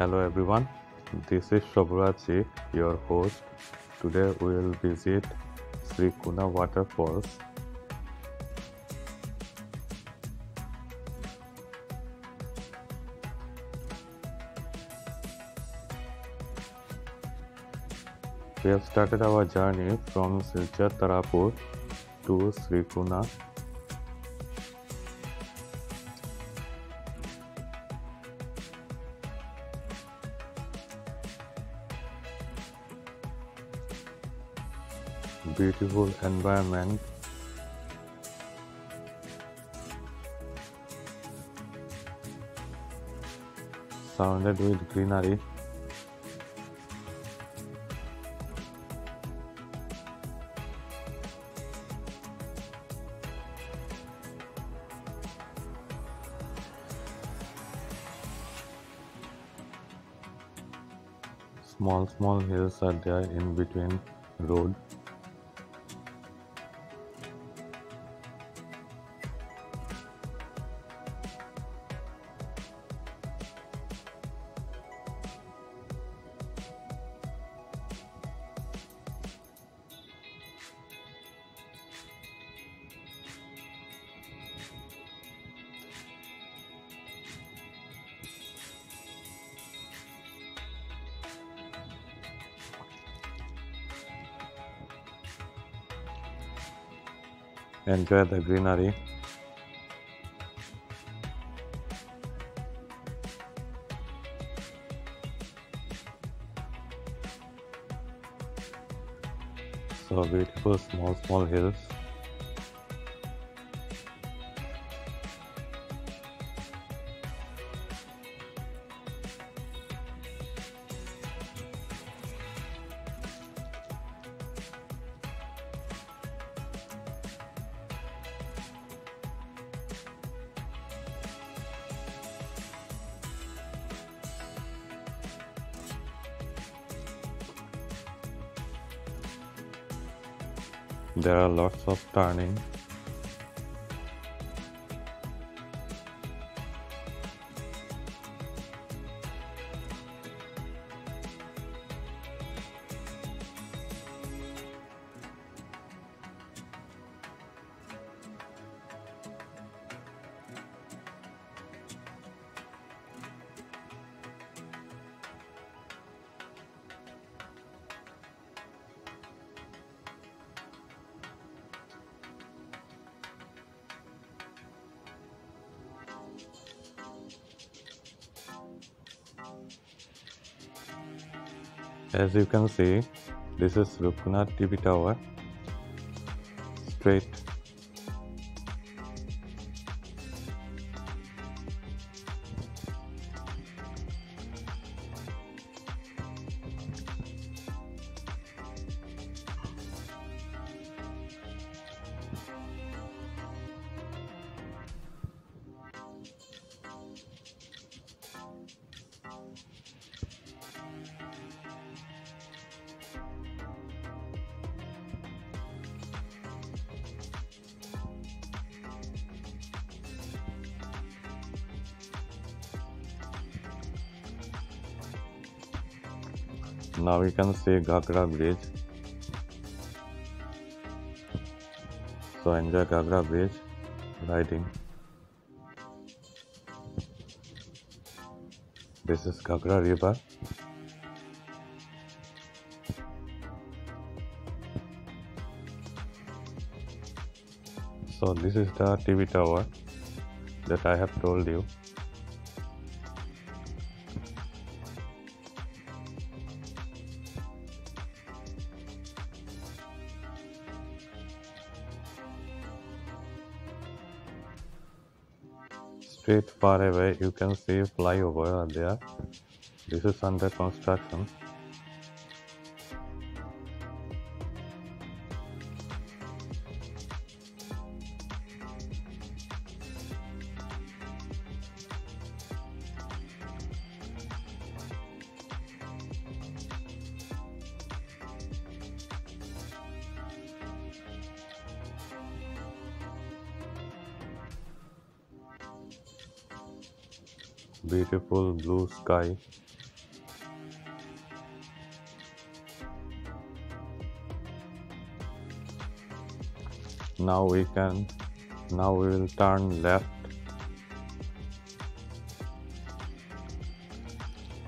Hello everyone, this is Shobhraji, your host. Today we will visit Sri Kuna Waterfalls. We have started our journey from Silchar Tarapur to Srikona beautiful environment. Surrounded with greenery. Small small hills are there in between road enjoy the greenery so beautiful small small hills there are lots of turning as you can see this is Rupnath TV tower. Straight now we can see Gagra bridge so enjoy Gagra bridge riding. This is Gagra river. So this is the TV tower that I have told you straight far away you can see flyover there this is under construction beautiful blue sky. Now we can now we will turn left.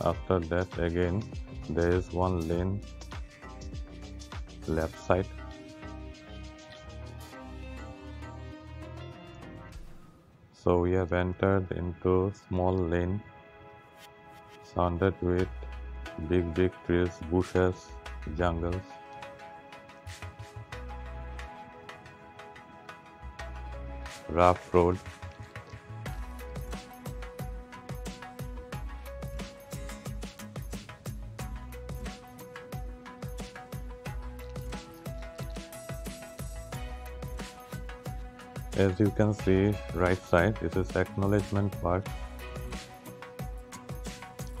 After that again there is one lane left side. So we have entered into small lane surrounded with big big trees bushes jungles. Rough road as you can see right side this is acknowledgement park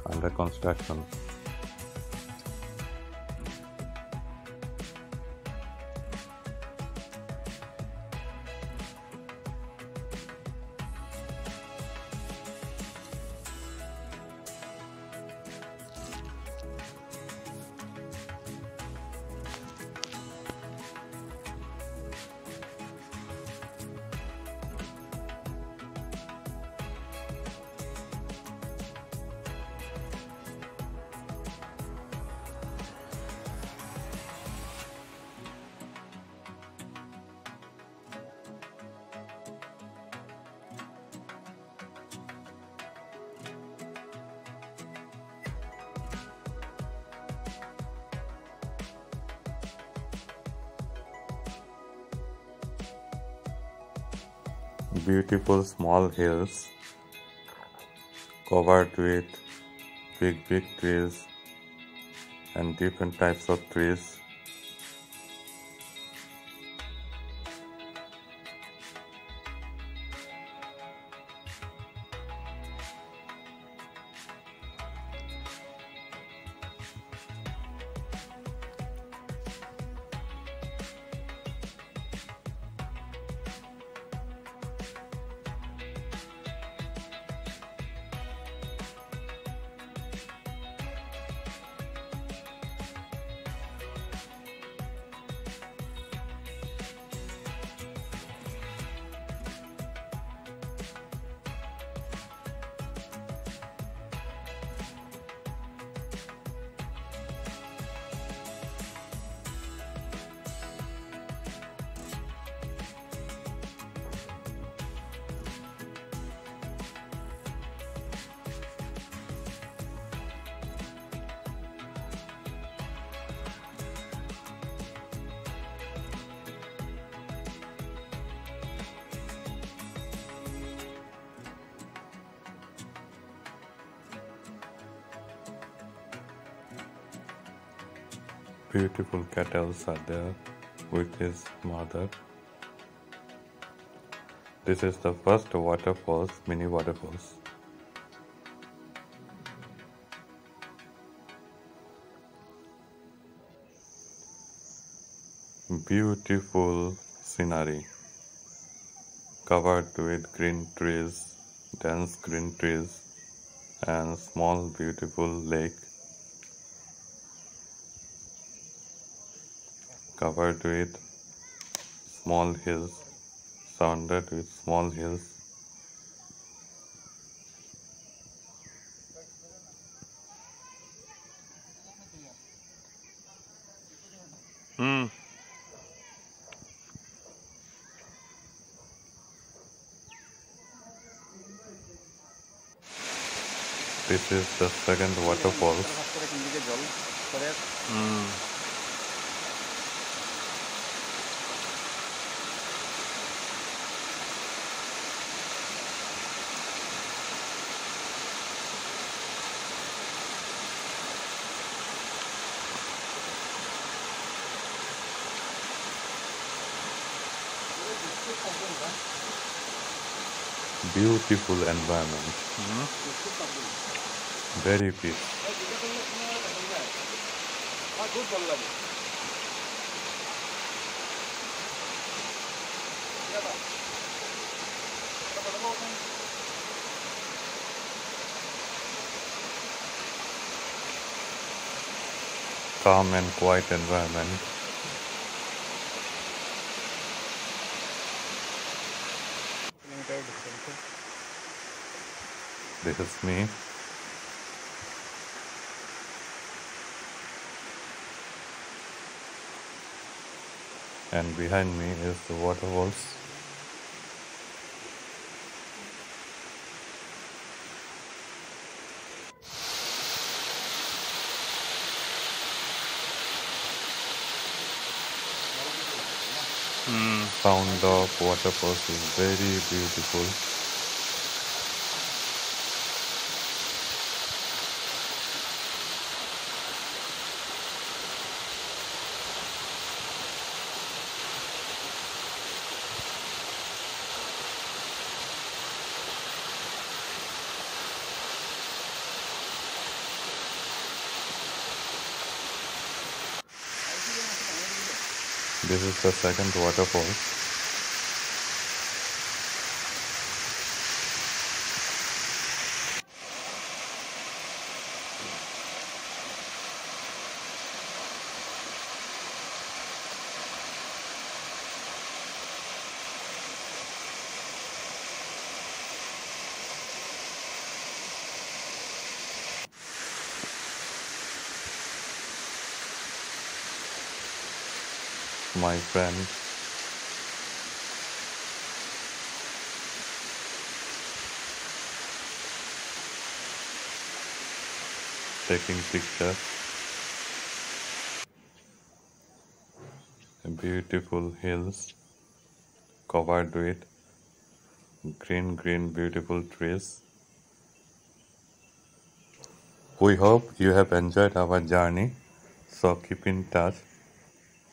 under construction beautiful small hills covered with big big trees and different types of trees beautiful cattle are there with his mother. This is the first waterfalls, mini waterfalls. Beautiful scenery covered with green trees, dense green trees and small beautiful lake covered with small hills, surrounded with small hills. Hmm. This is the second waterfall. Mm. Beautiful environment. Mm-hmm. Very peaceful. Calm and quiet environment. This is me. And behind me is the waterfalls. Mm, sound of waterfalls is very beautiful. This is the second waterfall. My friend taking picture. Beautiful hills covered with green, green, beautiful trees. We hope you have enjoyed our journey. So keep in touch.